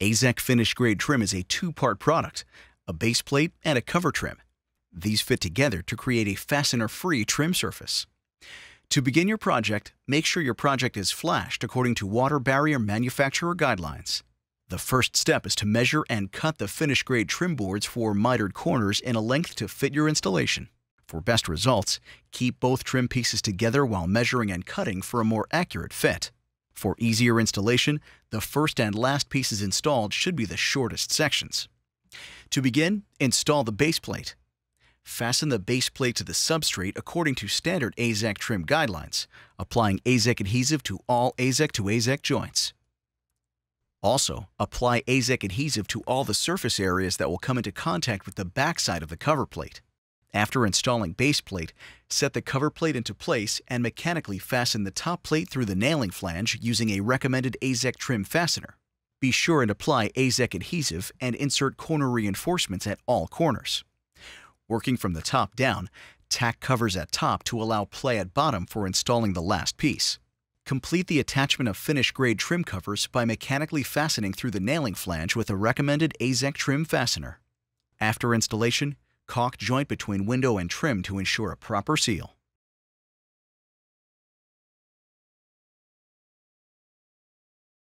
AZEK Finish Grade Trim is a two-part product, a base plate and a cover trim. These fit together to create a fastener-free trim surface. To begin your project, make sure your project is flashed according to water barrier manufacturer guidelines. The first step is to measure and cut the finish grade trim boards for mitered corners in a length to fit your installation. For best results, keep both trim pieces together while measuring and cutting for a more accurate fit. For easier installation, the first and last pieces installed should be the shortest sections. To begin, install the base plate. Fasten the base plate to the substrate according to standard AZEK trim guidelines, applying AZEK adhesive to all AZEK to AZEK joints. Also, apply AZEK adhesive to all the surface areas that will come into contact with the backside of the cover plate. After installing base plate, set the cover plate into place and mechanically fasten the top plate through the nailing flange using a recommended AZEK trim fastener. Be sure and apply AZEK adhesive and insert corner reinforcements at all corners. Working from the top down, tack covers at top to allow play at bottom for installing the last piece. Complete the attachment of finish grade trim covers by mechanically fastening through the nailing flange with a recommended AZEK trim fastener. After installation, caulk joint between window and trim to ensure a proper seal.